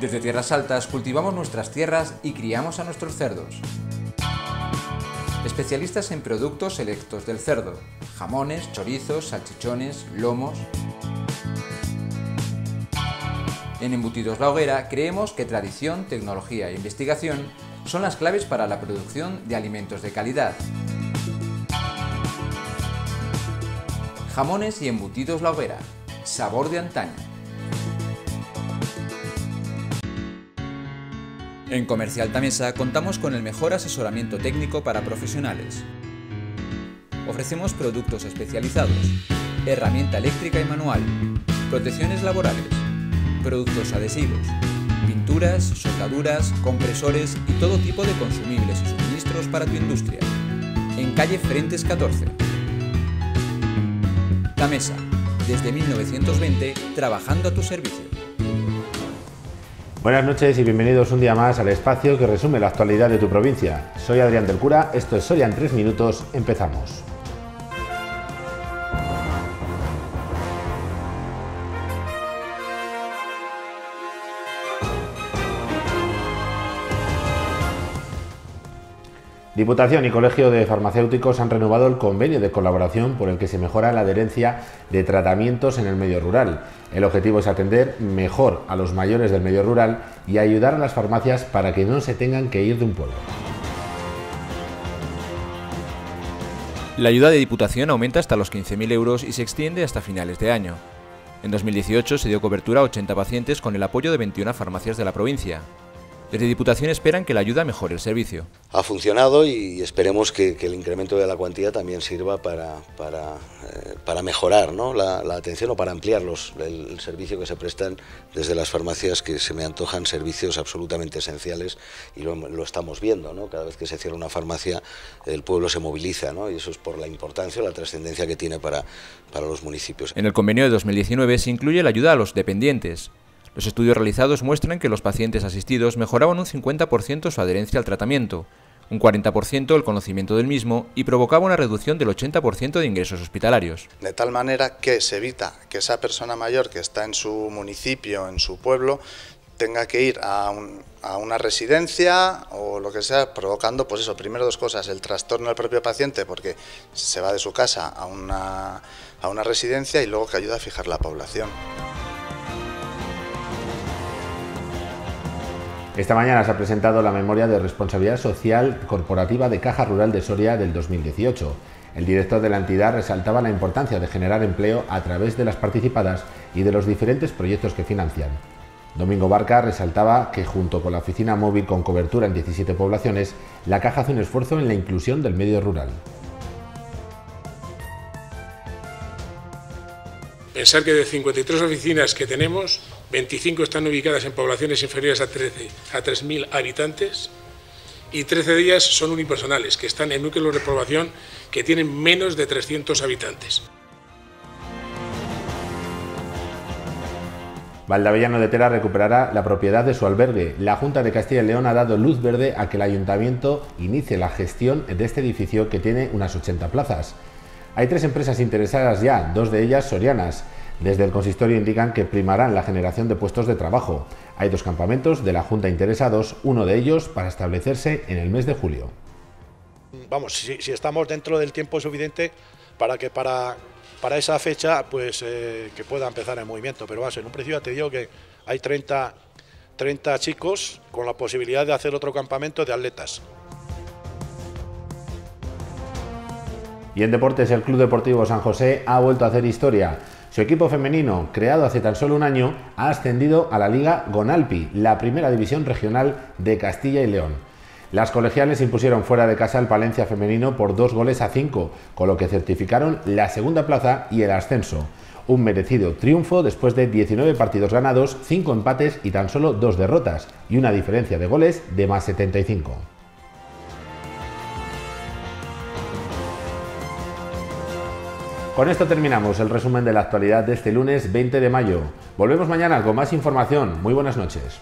Desde Tierras Altas cultivamos nuestras tierras y criamos a nuestros cerdos. Especialistas en productos selectos del cerdo, jamones, chorizos, salchichones, lomos... En Embutidos La Hoguera creemos que tradición, tecnología e investigación son las claves para la producción de alimentos de calidad. Jamones y embutidos La Hoguera, sabor de antaño. En Comercial Tamesa contamos con el mejor asesoramiento técnico para profesionales. Ofrecemos productos especializados, herramienta eléctrica y manual, protecciones laborales, productos adhesivos, pinturas, soldaduras, compresores y todo tipo de consumibles y suministros para tu industria. En calle Frentes 14. Tamesa, desde 1920, trabajando a tu servicio. Buenas noches y bienvenidos un día más al espacio que resume la actualidad de tu provincia. Soy Adrián del Cura, esto es Soria en 3 minutos, empezamos. Diputación y Colegio de Farmacéuticos han renovado el convenio de colaboración por el que se mejora la adherencia de tratamientos en el medio rural. El objetivo es atender mejor a los mayores del medio rural y ayudar a las farmacias para que no se tengan que ir de un pueblo. La ayuda de Diputación aumenta hasta los 15.000 euros y se extiende hasta finales de año. En 2018 se dio cobertura a 80 pacientes con el apoyo de 21 farmacias de la provincia. Desde Diputación esperan que la ayuda mejore el servicio. Ha funcionado y esperemos que, el incremento de la cuantía también sirva para, para, eh, mejorar la, atención o para ampliar los, el, servicio que se prestan desde las farmacias que se me antojan servicios absolutamente esenciales y lo, estamos viendo. ¿no? Cada vez que se cierra una farmacia el pueblo se moviliza ¿no? y eso es por la importancia, la trascendencia que tiene para, para los municipios. En el convenio de 2019 se incluye la ayuda a los dependientes, los estudios realizados muestran que los pacientes asistidos mejoraban un 50% su adherencia al tratamiento, un 40% el conocimiento del mismo y provocaba una reducción del 80% de ingresos hospitalarios. De tal manera que se evita que esa persona mayor que está en su municipio, en su pueblo, tenga que ir a, una residencia o lo que sea, provocando, pues eso, primero dos cosas, el trastorno del propio paciente porque se va de su casa a una, a una residencia y luego que ayuda a fijar la población. Esta mañana se ha presentado la memoria de responsabilidad social corporativa de Caja Rural de Soria del 2018. El director de la entidad resaltaba la importancia de generar empleo a través de las participadas y de los diferentes proyectos que financian. Domingo Barca resaltaba que junto con la oficina móvil con cobertura en 17 poblaciones, la Caja hace un esfuerzo en la inclusión del medio rural. Pensar que de 53 oficinas que tenemos, 25 están ubicadas en poblaciones inferiores a 13 a 3.000 habitantes y 13 de ellas son unipersonales, que están en núcleos de población que tienen menos de 300 habitantes. Valdavellano de Tera recuperará la propiedad de su albergue. La Junta de Castilla y León ha dado luz verde a que el ayuntamiento inicie la gestión de este edificio que tiene unas 80 plazas. Hay tres empresas interesadas ya, dos de ellas sorianas. Desde el consistorio indican que primarán la generación de puestos de trabajo. Hay dos campamentos de la Junta interesados, uno de ellos para establecerse en el mes de julio. Vamos, si, estamos dentro del tiempo suficiente para que para, para esa fecha pues eh, que pueda empezar el movimiento. Pero vamos, en un principio te digo que hay 30, 30 chicos con la posibilidad de hacer otro campamento de atletas. Y en deportes, el Club Deportivo San José ha vuelto a hacer historia. Su equipo femenino, creado hace tan solo un año, ha ascendido a la Liga Gonalpi, la primera división regional de Castilla y León. Las colegiales impusieron fuera de casa al Palencia femenino por dos goles a cinco, con lo que certificaron la segunda plaza y el ascenso. Un merecido triunfo después de 19 partidos ganados, 5 empates y tan solo dos derrotas, y una diferencia de goles de más 75. Con esto terminamos el resumen de la actualidad de este lunes 20 de mayo. Volvemos mañana con más información. Muy buenas noches.